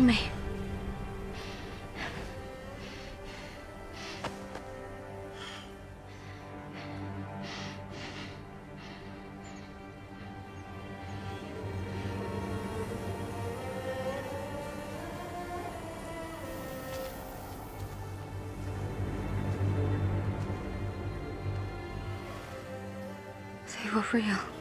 kill me. They were real.